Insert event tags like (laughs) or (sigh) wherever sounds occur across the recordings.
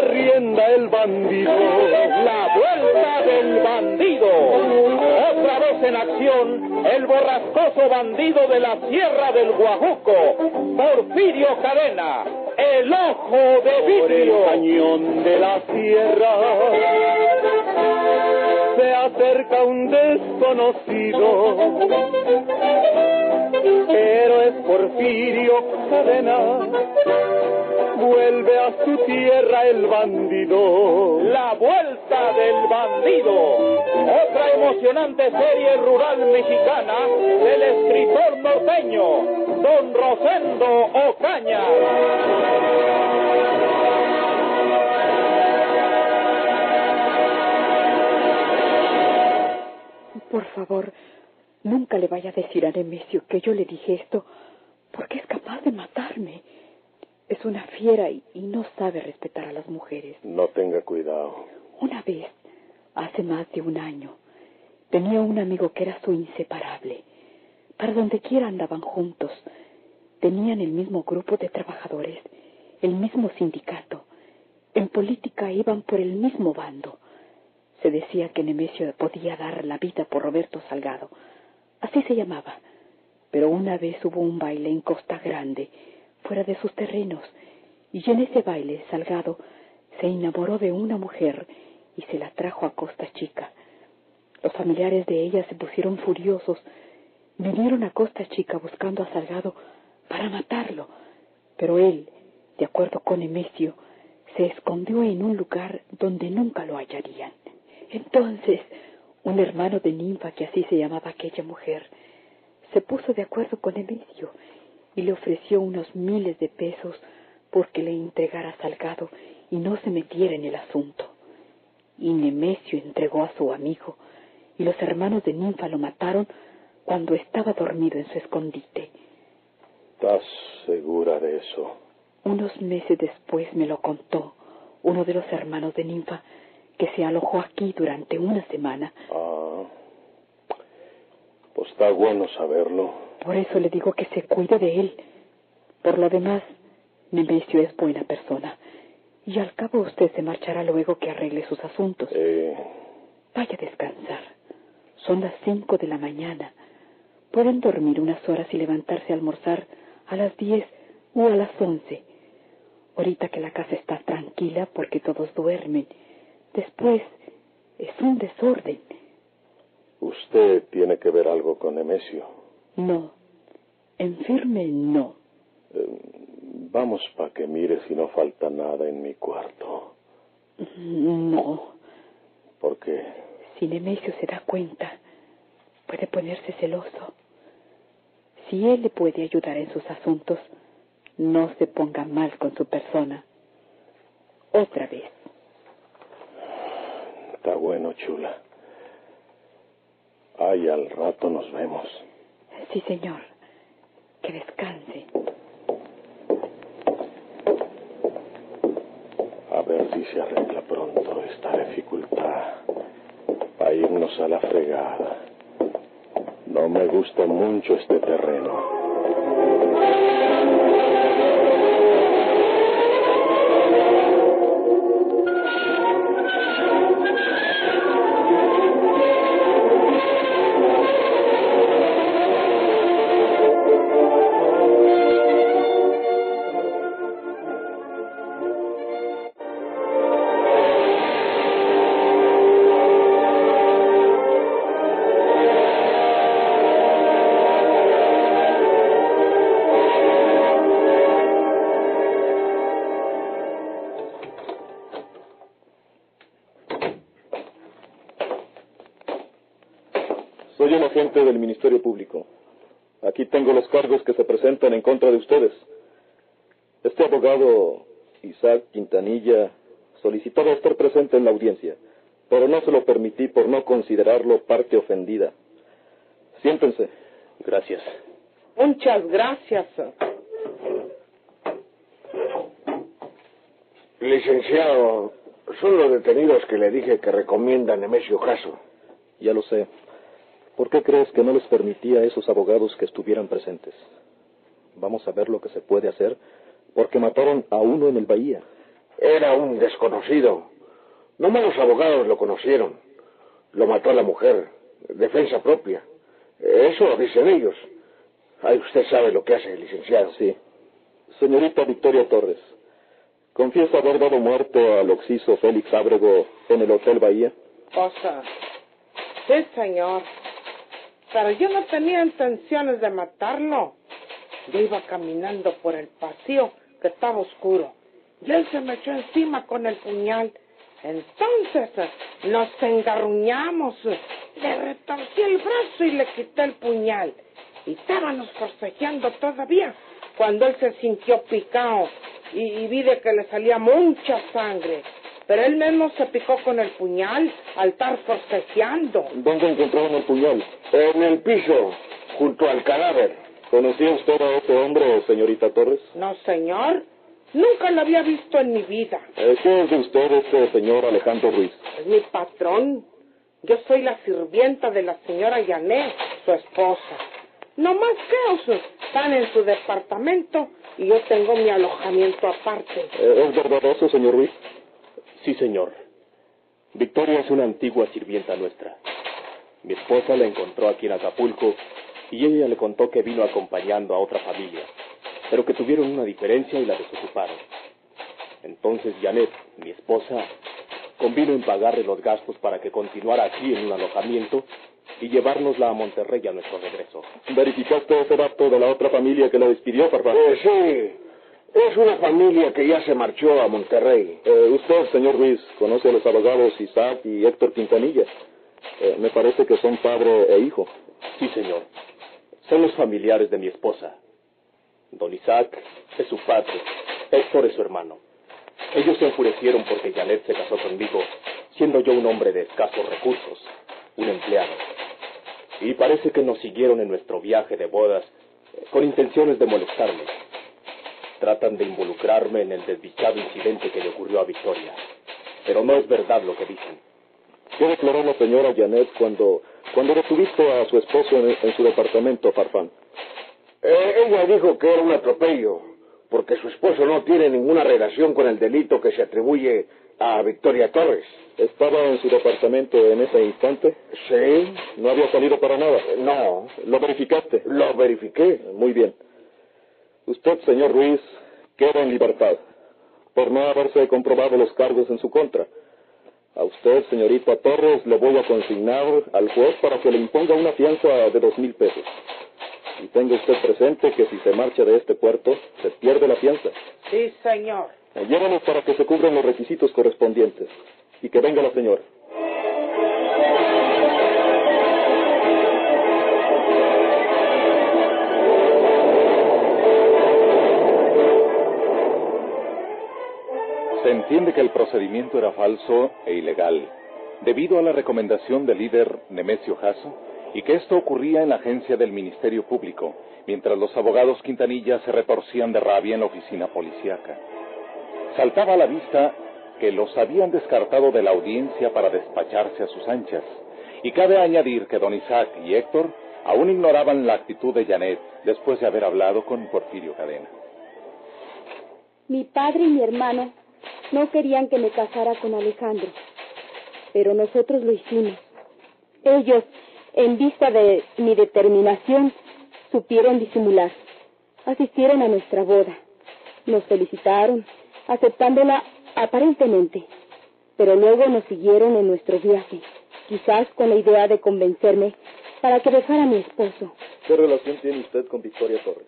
la rienda el bandido. La vuelta del bandido. Otra vez en acción, el borrascoso bandido de la Sierra del Guajuco, Porfirio Cadena, el ojo de Por el vidrio. cañón de la sierra se acerca un desconocido, pero es Porfirio Cadena, vuelve a su tierra el bandido. La vuelta del bandido. Otra emocionante serie rural mexicana del escritor norteño, don Rosendo Ocaña. Por favor, nunca le vaya a decir a Nemesio que yo le dije esto, porque es capaz de matarme. Es una fiera y, y no sabe respetar a las mujeres. No tenga cuidado. Una vez, hace más de un año, tenía un amigo que era su inseparable. Para donde quiera andaban juntos. Tenían el mismo grupo de trabajadores, el mismo sindicato. En política iban por el mismo bando. Se decía que Nemesio podía dar la vida por Roberto Salgado. Así se llamaba. Pero una vez hubo un baile en Costa Grande, fuera de sus terrenos, y en ese baile Salgado se enamoró de una mujer y se la trajo a Costa Chica. Los familiares de ella se pusieron furiosos. Vinieron a Costa Chica buscando a Salgado para matarlo, pero él, de acuerdo con Nemesio, se escondió en un lugar donde nunca lo hallarían. Entonces, un hermano de Ninfa, que así se llamaba aquella mujer, se puso de acuerdo con Nemesio y le ofreció unos miles de pesos porque le entregara Salgado y no se metiera en el asunto. Y Nemesio entregó a su amigo, y los hermanos de Ninfa lo mataron cuando estaba dormido en su escondite. ¿Estás segura de eso? Unos meses después me lo contó uno de los hermanos de Ninfa, que se alojó aquí durante una semana. Ah. Pues está bueno saberlo. Por eso le digo que se cuide de él. Por lo demás, Nemesio es buena persona. Y al cabo usted se marchará luego que arregle sus asuntos. Eh, Vaya a descansar. Son las cinco de la mañana. Pueden dormir unas horas y levantarse a almorzar a las diez o a las once. Ahorita que la casa está tranquila porque todos duermen. Después es un desorden. Usted tiene que ver algo con Nemesio. No. Enferme no. Eh, vamos para que mire si no falta nada en mi cuarto. No. Porque Si Nemesio se da cuenta, puede ponerse celoso. Si él le puede ayudar en sus asuntos, no se ponga mal con su persona. Otra vez. está bueno, chula. Ay, al rato nos vemos. Sí, señor. Que descanse. A ver si se arregla pronto esta dificultad. Para irnos a la fregada. No me gusta mucho este terreno. Aquí tengo los cargos que se presentan en contra de ustedes. Este abogado, Isaac Quintanilla, solicitaba estar presente en la audiencia, pero no se lo permití por no considerarlo parte ofendida. Siéntense. Muchas gracias. Licenciado, son los detenidos que le dije que recomienda Nemesio Caso. Ya lo sé. ¿Por qué crees que no les permitía a esos abogados que estuvieran presentes? Vamos a ver lo que se puede hacer, porque mataron a uno en el Bahía. Era un desconocido. No malos abogados lo conocieron. Lo mató a la mujer. Defensa propia. Eso dicen ellos. Ay, usted sabe lo que hace el licenciado. Sí. Señorita Victoria Torres, ¿confiesa haber dado muerto al occiso Félix Ábrego en el Hotel Bahía? O sea, sí, señor. Pero yo no tenía intenciones de matarlo. Yo iba caminando por el pasillo que estaba oscuro y él se me echó encima con el puñal. Entonces nos engarruñamos, le retorcí el brazo y le quité el puñal. Y estábamos forcejeando todavía cuando él se sintió picado y, y vi de que le salía mucha sangre. Pero él mismo se picó con el puñal al estar forcejeando. ¿Dónde encontraron el puñal? En el piso, junto al cadáver. ¿Conocía usted a ese hombre, señorita Torres? No, señor. Nunca lo había visto en mi vida. ¿Qué es de usted este señor Alejandro Ruiz? Es mi patrón. Yo soy la sirvienta de la señora Yané, su esposa. No más que están en su departamento y yo tengo mi alojamiento aparte. ¿Es verdad eso, señor Ruiz? Sí, señor. Victoria es una antigua sirvienta nuestra. Mi esposa la encontró aquí en Acapulco y ella le contó que vino acompañando a otra familia, pero que tuvieron una diferencia y la desocuparon. Entonces Janet, mi esposa, convino en pagarle los gastos para que continuara aquí en un alojamiento y llevárnosla a Monterrey a nuestro regreso. ¿Verificaste ese dato de la otra familia que la despidió, Farfán? Eh, sí, es una familia que ya se marchó a Monterrey. Eh, usted, señor Ruiz, conoce a los abogados Isaac y Héctor Quintanilla. Eh, me parece que son padre e hijo. Sí, señor. Son los familiares de mi esposa. Don Isaac es su padre, Héctor es su hermano. Ellos se enfurecieron porque Janet se casó conmigo, siendo yo un hombre de escasos recursos, un empleado. Y parece que nos siguieron en nuestro viaje de bodas eh, con intenciones de molestarme. Tratan de involucrarme en el desdichado incidente que le ocurrió a Victoria. Pero no es verdad lo que dicen. ¿Qué declaró la señora Janet cuando, cuando detuviste a su esposo en, en su departamento, Farfán? Eh, ella dijo que era un atropello, porque su esposo no tiene ninguna relación con el delito que se atribuye a Victoria Torres. ¿Estaba en su departamento en ese instante? Sí. ¿No había salido para nada? No. ¿Lo verificaste? Lo verifiqué. Muy bien. Usted, señor Ruiz, queda en libertad por no haberse comprobado los cargos en su contra. A usted, señorita Torres, le voy a consignar al juez para que le imponga una fianza de dos mil pesos. Y tenga usted presente que si se marcha de este puerto, se pierde la fianza. Sí, señor. Llévanos para que se cubran los requisitos correspondientes. Y que venga la señora. Entiende que el procedimiento era falso e ilegal, debido a la recomendación del líder Nemesio Jasso, y que esto ocurría en la agencia del Ministerio Público, mientras los abogados Quintanilla se retorcían de rabia en la oficina policíaca. Saltaba a la vista que los habían descartado de la audiencia para despacharse a sus anchas, y cabe añadir que don Isaac y Héctor aún ignoraban la actitud de Janet después de haber hablado con Porfirio Cadena. Mi padre y mi hermano no querían que me casara con Alejandro, pero nosotros lo hicimos. Ellos, en vista de mi determinación, supieron disimular. Asistieron a nuestra boda. Nos felicitaron, aceptándola aparentemente, pero luego nos siguieron en nuestro viaje, quizás con la idea de convencerme para que dejara a mi esposo. ¿Qué relación tiene usted con Victoria Torres?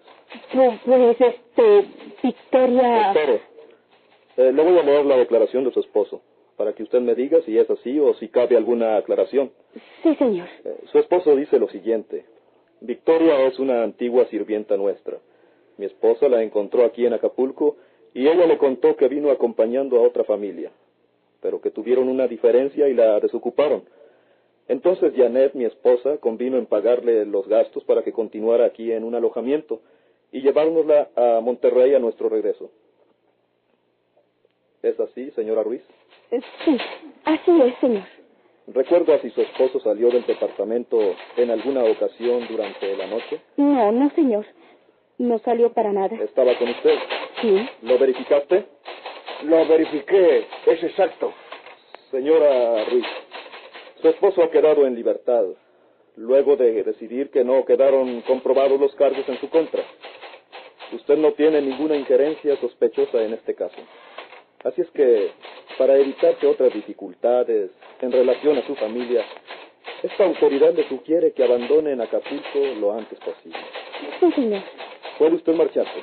Pues, pues este, Victoria... Espere. Eh, le voy a leer la declaración de su esposo, para que usted me diga si es así o si cabe alguna aclaración. Sí, señor. Eh, su esposo dice lo siguiente. Victoria es una antigua sirvienta nuestra. Mi esposa la encontró aquí en Acapulco y ella le contó que vino acompañando a otra familia, pero que tuvieron una diferencia y la desocuparon. Entonces Janet, mi esposa, convino en pagarle los gastos para que continuara aquí en un alojamiento y llevárnosla a Monterrey a nuestro regreso. ¿Es así, señora Ruiz? Sí, así es, señor. ¿Recuerda si su esposo salió del departamento en alguna ocasión durante la noche? No, no, señor. No salió para nada. ¿Estaba con usted? Sí. ¿Lo verificaste? Lo verifiqué, es exacto. Señora Ruiz, su esposo ha quedado en libertad luego de decidir que no quedaron comprobados los cargos en su contra. Usted no tiene ninguna injerencia sospechosa en este caso. Así es que, para evitarse otras dificultades en relación a su familia, esta autoridad le sugiere que abandonen Acapulco lo antes posible. Sí, señor. ¿Puede usted marcharse?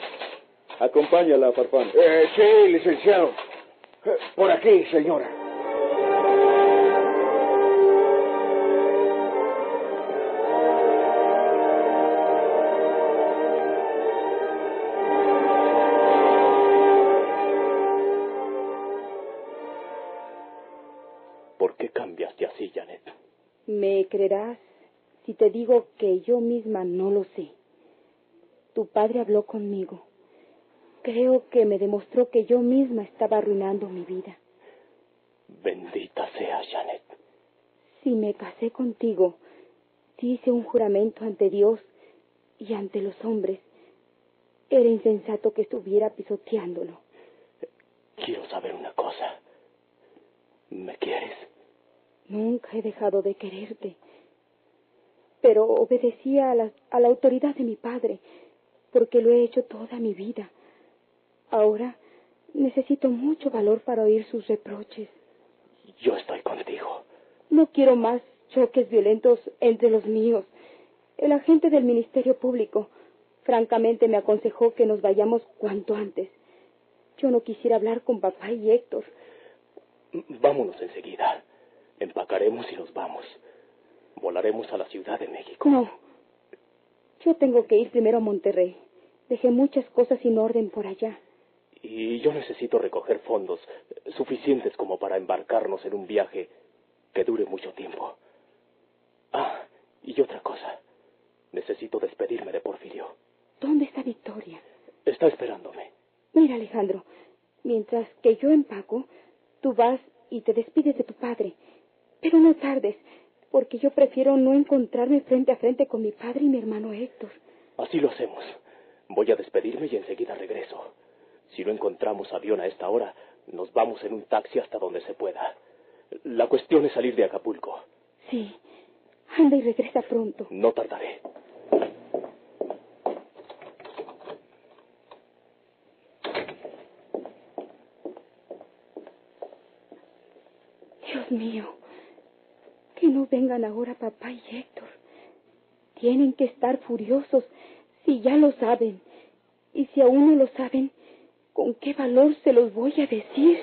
Acompáñala, Farfán. Eh, sí, licenciado. Eh, Por aquí, señora. Creerás si te digo que yo misma no lo sé. Tu padre habló conmigo. Creo que me demostró que yo misma estaba arruinando mi vida. Bendita seas, Janet. Si me casé contigo, hice un juramento ante Dios y ante los hombres. Era insensato que estuviera pisoteándolo. Quiero saber una cosa. ¿Me quieres? Nunca he dejado de quererte. Pero obedecía a la, a la autoridad de mi padre, porque lo he hecho toda mi vida. Ahora necesito mucho valor para oír sus reproches. Yo estoy contigo. No quiero más choques violentos entre los míos. El agente del Ministerio Público francamente me aconsejó que nos vayamos cuanto antes. Yo no quisiera hablar con papá y Héctor. Vámonos enseguida. Empacaremos y nos vamos. Volaremos a la Ciudad de México. No. Yo tengo que ir primero a Monterrey. Dejé muchas cosas sin orden por allá. Y yo necesito recoger fondos suficientes como para embarcarnos en un viaje que dure mucho tiempo. Ah, y otra cosa. Necesito despedirme de Porfirio. ¿Dónde está Victoria? Está esperándome. Mira, Alejandro, mientras que yo empaco, tú vas y te despides de tu padre. Pero no tardes, porque yo prefiero no encontrarme frente a frente con mi padre y mi hermano Héctor. Así lo hacemos. Voy a despedirme y enseguida regreso. Si no encontramos avión a esta hora, nos vamos en un taxi hasta donde se pueda. La cuestión es salir de Acapulco. Sí. Anda y regresa pronto. No tardaré. Dios mío, no vengan ahora papá y Héctor. Tienen que estar furiosos si ya lo saben. Y si aún no lo saben, ¿con qué valor se los voy a decir?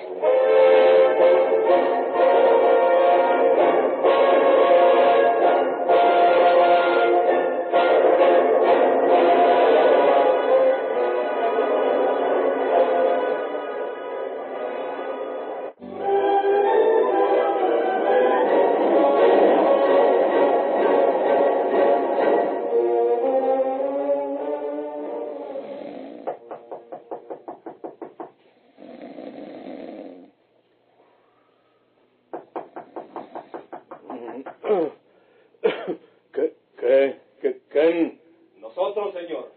¿Qué? ¿Quién? Nosotros, señor.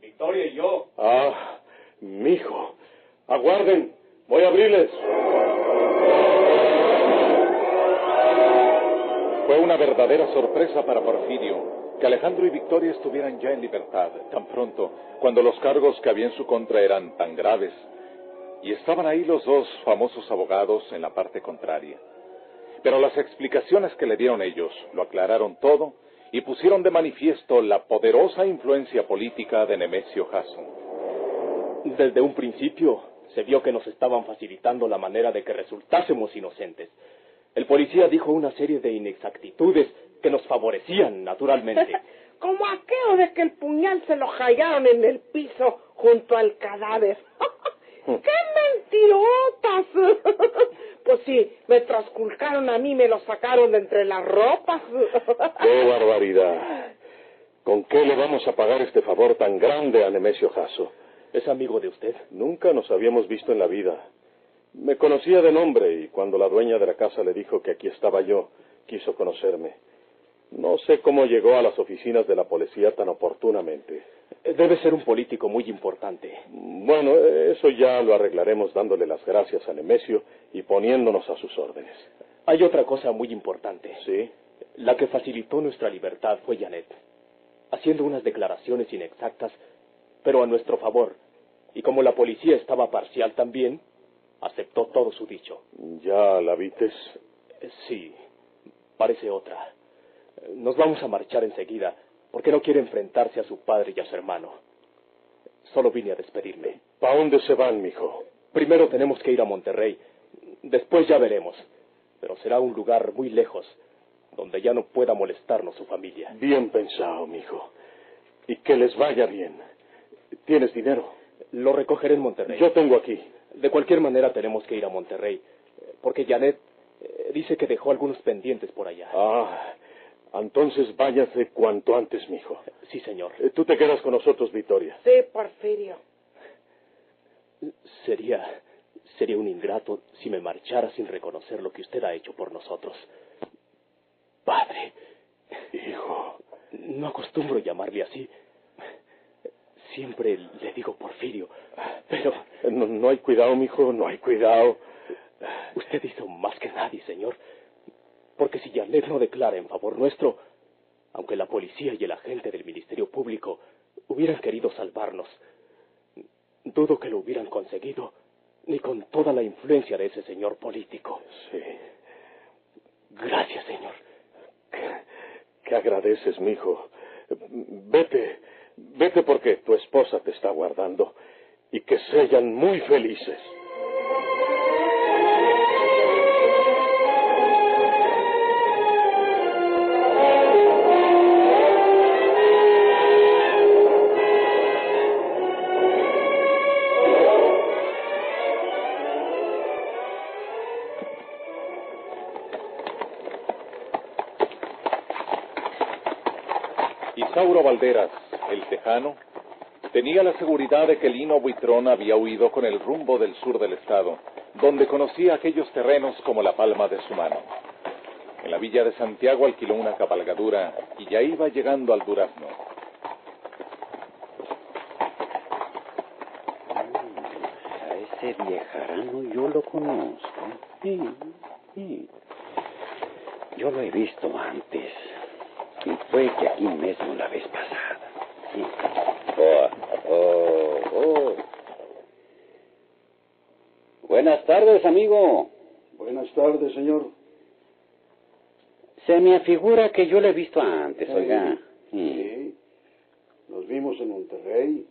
Victoria y yo. Ah, mijo. Aguarden. Voy a abrirles. Fue una verdadera sorpresa para Porfirio que Alejandro y Victoria estuvieran ya en libertad tan pronto, cuando los cargos que había en su contra eran tan graves. Y estaban ahí los dos famosos abogados en la parte contraria. Pero las explicaciones que le dieron ellos lo aclararon todo y pusieron de manifiesto la poderosa influencia política de Nemesio Jasso. Desde un principio se vio que nos estaban facilitando la manera de que resultásemos inocentes. El policía dijo una serie de inexactitudes que nos favorecían, naturalmente. (laughs) Como aquello de que el puñal se lo hallaron en el piso junto al cadáver. (laughs) ¡Qué mentirotas! (laughs) pues sí, me trasculcaron a mí, me lo sacaron de entre las ropas. (laughs) ¡Qué barbaridad! ¿Con qué le vamos a pagar este favor tan grande a Nemesio Jasso? ¿Es amigo de usted? Nunca nos habíamos visto en la vida. Me conocía de nombre y cuando la dueña de la casa le dijo que aquí estaba yo, quiso conocerme. No sé cómo llegó a las oficinas de la policía tan oportunamente. Debe ser un político muy importante. Bueno, eso ya lo arreglaremos dándole las gracias a Nemesio y poniéndonos a sus órdenes. Hay otra cosa muy importante. ¿Sí? La que facilitó nuestra libertad fue Janet, haciendo unas declaraciones inexactas, pero a nuestro favor. Y como la policía estaba parcial también, aceptó todo su dicho. ¿Ya la vites? Sí, parece otra. Nos vamos a marchar enseguida, porque no quiere enfrentarse a su padre y a su hermano. Solo vine a despedirme. ¿Para dónde se van, mijo? Primero tenemos que ir a Monterrey. Después ya veremos. Pero será un lugar muy lejos, donde ya no pueda molestarnos su familia. Bien pensado, mijo. Y que les vaya bien. ¿Tienes dinero? Lo recogeré en Monterrey. Yo tengo aquí. De cualquier manera tenemos que ir a Monterrey, porque Janet eh, dice que dejó algunos pendientes por allá. Ah, entonces váyase cuanto antes, mijo. Sí, señor. Eh, Tú te quedas con nosotros, Victoria. Sí, Porfirio. Sería, sería un ingrato si me marchara sin reconocer lo que usted ha hecho por nosotros. Padre. Hijo. No acostumbro llamarle así. Siempre le digo Porfirio. Pero No, no hay cuidado, mijo, no hay cuidado. usted hizo más que nadie, señor. Porque si Janet no declara en favor nuestro, aunque la policía y el agente del Ministerio Público hubieran querido salvarnos, dudo que lo hubieran conseguido, ni con toda la influencia de ese señor político. Sí. Gracias, señor. ¿Qué agradeces, mijo? Vete, vete porque tu esposa te está guardando y que sean muy felices. Isauro Valderas, el tejano, tenía la seguridad de que Lino Buitrón había huido con el rumbo del sur del estado, donde conocía aquellos terrenos como la palma de su mano. En la villa de Santiago alquiló una cabalgadura y ya iba llegando al Durazno. A ese viejarano yo lo conozco. Sí, sí. Yo lo he visto antes. Fue que aquí mismo la vez pasada. Sí. Oh, oh, oh. Buenas tardes, amigo. Buenas tardes, señor. Se me afigura que yo lo he visto antes, oiga. Sí. Sí. Nos vimos en Monterrey.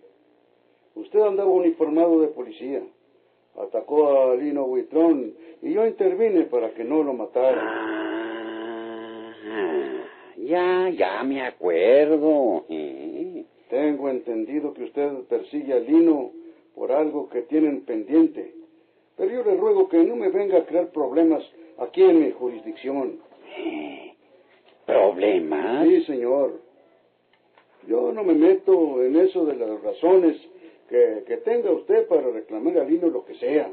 Usted andaba uniformado de policía. Atacó a Lino Huitrón y yo intervine para que no lo mataran. Ah, ya, ya me acuerdo. Tengo entendido que usted persigue a Lino por algo que tienen pendiente. Pero yo le ruego que no me venga a crear problemas aquí en mi jurisdicción. ¿Problemas? Sí, señor. Yo no me meto en eso de las razones que, que tenga usted para reclamar a Lino lo que sea.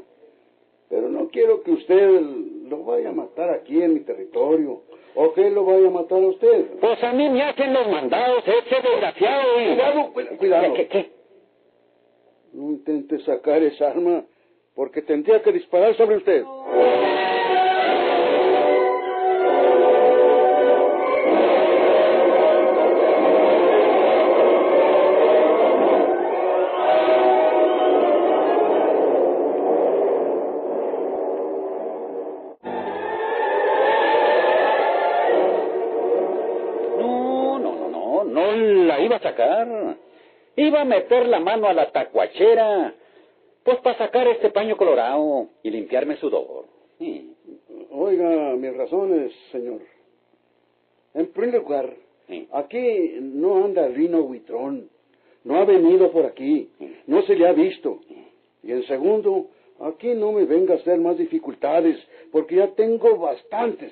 Pero no quiero que usted lo vaya a matar aquí en mi territorio. O que él lo vaya a matar a usted. Pues a mí me hacen los mandados, ese desgraciado. y- Cuidado, cuida- cuidado. ¿Qué, qué? No intente sacar esa arma porque tendría que disparar sobre usted. No, la iba a sacar. Iba a meter la mano a la tacuachera, pues para sacar este paño colorado y limpiarme sudor. Sí, Oiga, mis razones, señor. En primer lugar, sí. aquí no anda Rino Huitrón. No ha venido por aquí. No se le ha visto. Y en segundo, aquí no me venga a hacer más dificultades, porque ya tengo bastantes.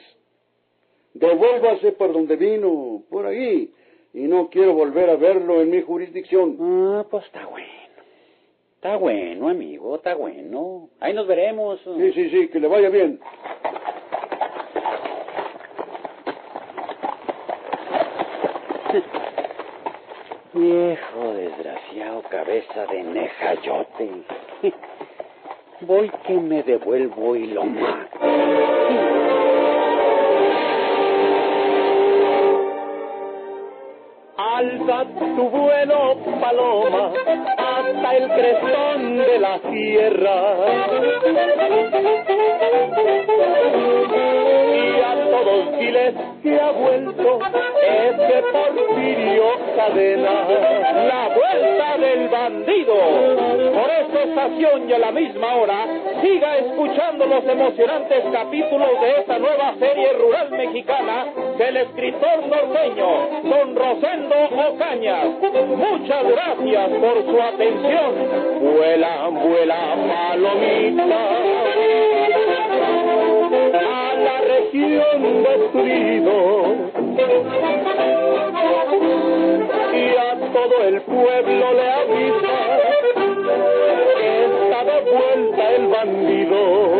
Devuélvase por donde vino, por ahí. Y no quiero volver a verlo en mi jurisdicción. Ah, pues está bueno. Está bueno, amigo, está bueno. Ahí nos veremos. Sí, sí, sí, que le vaya bien. (laughs) Viejo desgraciado, cabeza de nejayote. (laughs) Voy que me devuelvo y lo mato. Tu vuelo, paloma, hasta el crestón de la sierra. Y a todos diles que ha vuelto ese Porfirio Cadena. La vuelta del bandido. Por esta estación y a la misma hora, siga escuchando los emocionantes capítulos de esta nueva serie rural mexicana del escritor norteño, don Rosendo Ocañas. Muchas gracias por su atención. Vuela, vuela, palomita, pasión descubrido y a todo el pueblo le avisa que está de vuelta el bandido.